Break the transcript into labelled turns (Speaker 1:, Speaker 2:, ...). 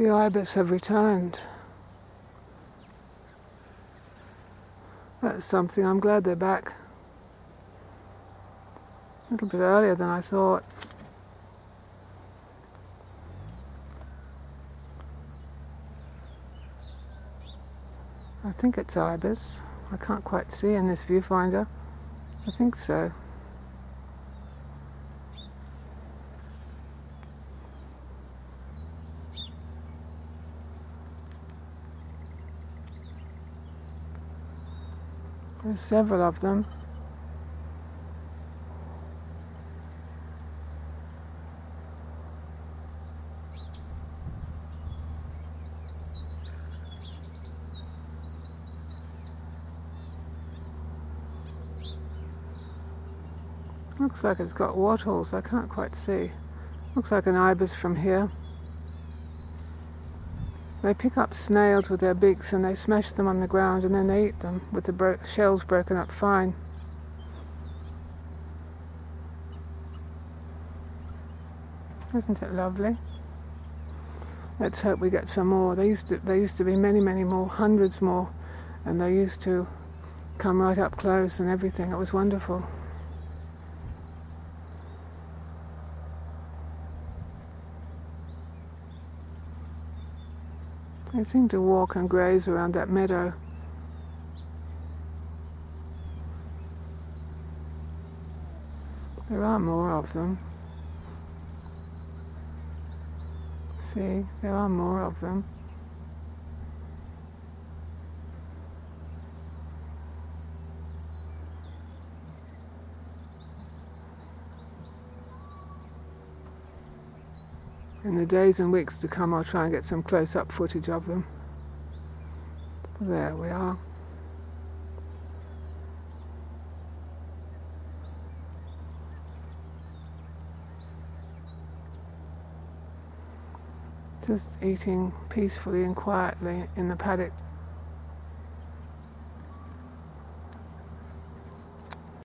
Speaker 1: The ibis have returned. That's something. I'm glad they're back. A little bit earlier than I thought. I think it's ibis. I can't quite see in this viewfinder. I think so. There's several of them. Looks like it's got wattles, I can't quite see. Looks like an ibis from here. They pick up snails with their beaks and they smash them on the ground and then they eat them with the bro shells broken up fine. Isn't it lovely? Let's hope we get some more. They used to, there used to be many, many more, hundreds more, and they used to come right up close and everything. It was wonderful. They seem to walk and graze around that meadow. There are more of them. See, there are more of them. In the days and weeks to come, I'll try and get some close up footage of them. There we are. Just eating peacefully and quietly in the paddock